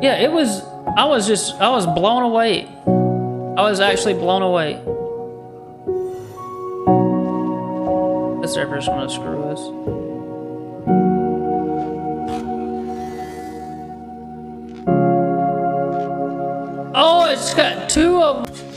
Yeah, it was. I was just. I was blown away. I was actually blown away. This server's gonna screw us. Oh, it's got two of them.